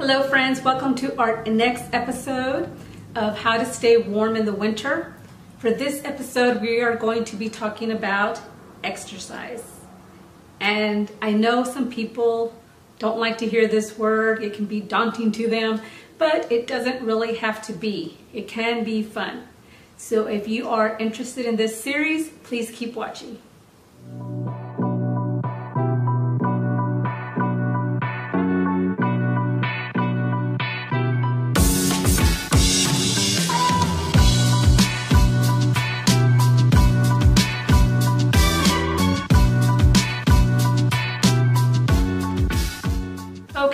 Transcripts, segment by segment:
Hello friends, welcome to our next episode of how to stay warm in the winter. For this episode, we are going to be talking about exercise. And I know some people don't like to hear this word. It can be daunting to them, but it doesn't really have to be. It can be fun. So if you are interested in this series, please keep watching.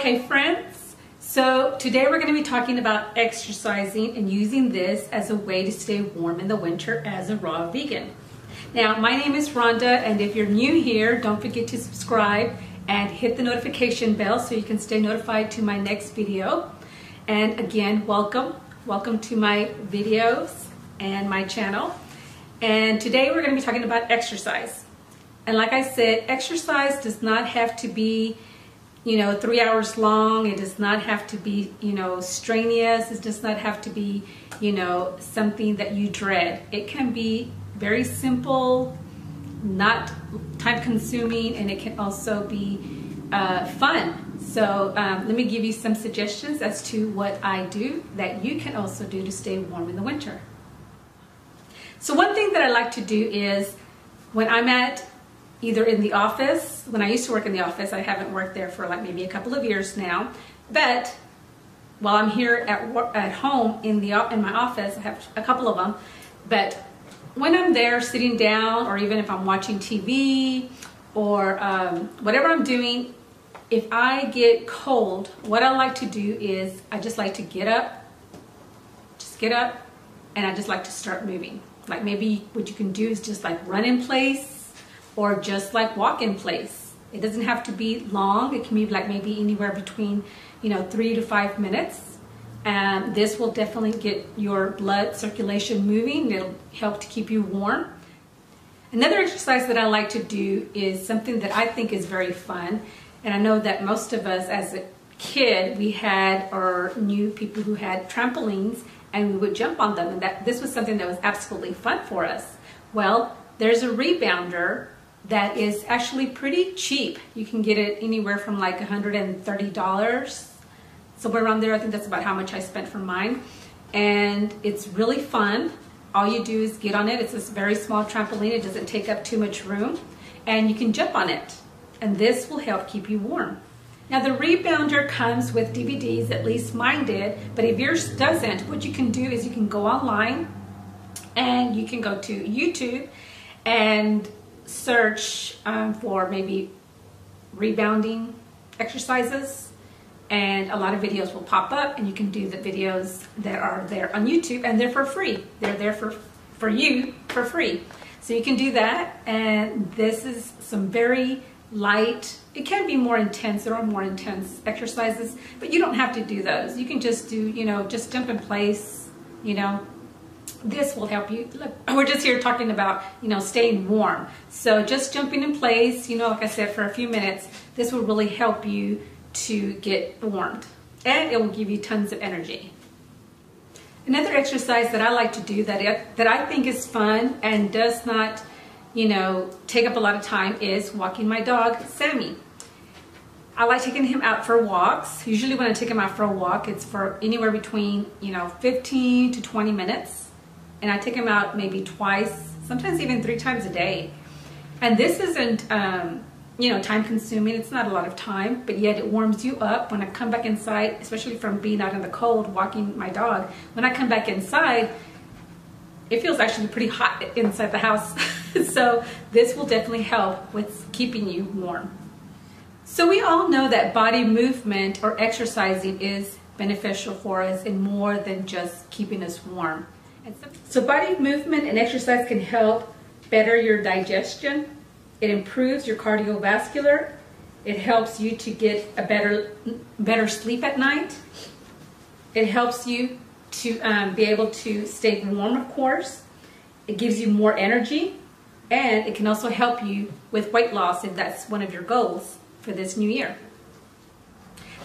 Okay, friends. So today we're going to be talking about exercising and using this as a way to stay warm in the winter as a raw vegan. Now, my name is Rawnda, and if you're new here, don't forget to subscribe and hit the notification bell so you can stay notified to my next video. And again, welcome. Welcome to my videos and my channel. And today we're going to be talking about exercise. And like I said, exercise does not have to be you know, three hours long. It does not have to be, you know, strenuous. It does not have to be, you know, something that you dread. It can be very simple, not time consuming, and it can also be uh, fun. So um, let me give you some suggestions as to what I do that you can also do to stay warm in the winter. So one thing that I like to do is when I'm at either in the office, when I used to work in the office, I haven't worked there for like maybe a couple of years now, but while I'm here at at home in the in my office, I have a couple of them, but when I'm there sitting down or even if I'm watching TV or um, whatever I'm doing, if I get cold, what I like to do is I just like to get up, just get up, and I just like to start moving. Like maybe what you can do is just like run in place or just like walk in place. It doesn't have to be long. It can be like maybe anywhere between, you know, three to five minutes. And this will definitely get your blood circulation moving. It'll help to keep you warm. Another exercise that I like to do is something that I think is very fun. And I know that most of us as a kid, we had or knew people who had trampolines and we would jump on them. And that this was something that was absolutely fun for us. Well, there's a rebounder that is actually pretty cheap. You can get it anywhere from like $130, somewhere around there. I think that's about how much I spent for mine. And it's really fun. All you do is get on it. It's this very small trampoline. It doesn't take up too much room. And you can jump on it. And this will help keep you warm. Now the rebounder comes with DVDs, at least mine did, but if yours doesn't, what you can do is you can go online and you can go to YouTube and search um, for maybe rebounding exercises and a lot of videos will pop up and you can do the videos that are there on YouTube and they're for free. They're there for, for you for free. So you can do that and this is some very light, it can be more intense, there are more intense exercises, but you don't have to do those. You can just do, you know, just jump in place, you know, this will help you. Look, we're just here talking about, you know, staying warm. So just jumping in place, you know, like I said, for a few minutes, this will really help you to get warmed and it will give you tons of energy. Another exercise that I like to do that, that I think is fun and does not, you know, take up a lot of time is walking my dog, Sammy. I like taking him out for walks. Usually when I take him out for a walk, it's for anywhere between, you know, 15 to 20 minutes and I take them out maybe twice, sometimes even three times a day. And this isn't, um, you know, time consuming. It's not a lot of time, but yet it warms you up. When I come back inside, especially from being out in the cold, walking my dog, when I come back inside, it feels actually pretty hot inside the house. so this will definitely help with keeping you warm. So we all know that body movement or exercising is beneficial for us in more than just keeping us warm. So body movement and exercise can help better your digestion. It improves your cardiovascular. It helps you to get a better, better sleep at night. It helps you to um, be able to stay warm, of course. It gives you more energy. And it can also help you with weight loss if that's one of your goals for this new year.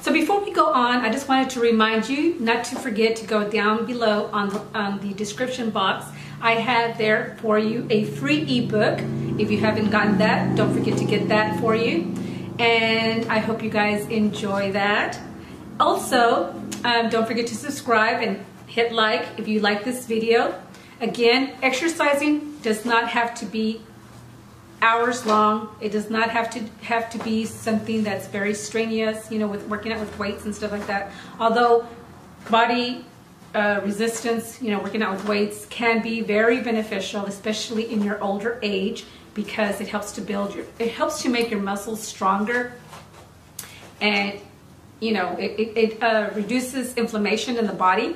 So before we go on, I just wanted to remind you not to forget to go down below on the, on the description box. I have there for you a free ebook. If you haven't gotten that, don't forget to get that for you. And I hope you guys enjoy that. Also, um, don't forget to subscribe and hit like if you like this video. Again, exercising does not have to be hours long. It does not have to have to be something that's very strenuous, you know, with working out with weights and stuff like that. Although body uh, resistance, you know, working out with weights can be very beneficial, especially in your older age, because it helps to build your, it helps to make your muscles stronger, and you know, it, it, it uh, reduces inflammation in the body.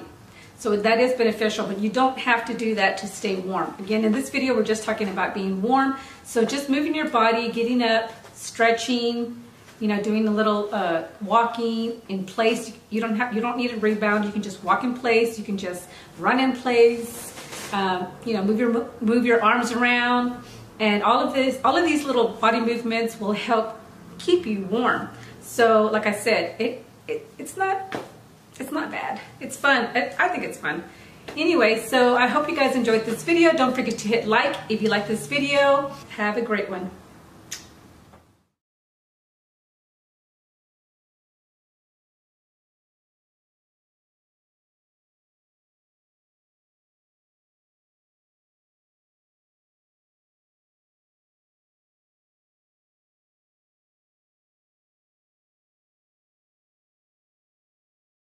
So that is beneficial, but you don't have to do that to stay warm. Again, in this video, we're just talking about being warm. So just moving your body, getting up, stretching, you know, doing a little uh, walking in place. You don't have, you don't need a rebound. You can just walk in place. You can just run in place. Um, you know, move your move your arms around, and all of this, all of these little body movements will help keep you warm. So, like I said, it, it it's not it's not bad. It's fun. I think it's fun. Anyway, so I hope you guys enjoyed this video. Don't forget to hit like if you like this video. Have a great one.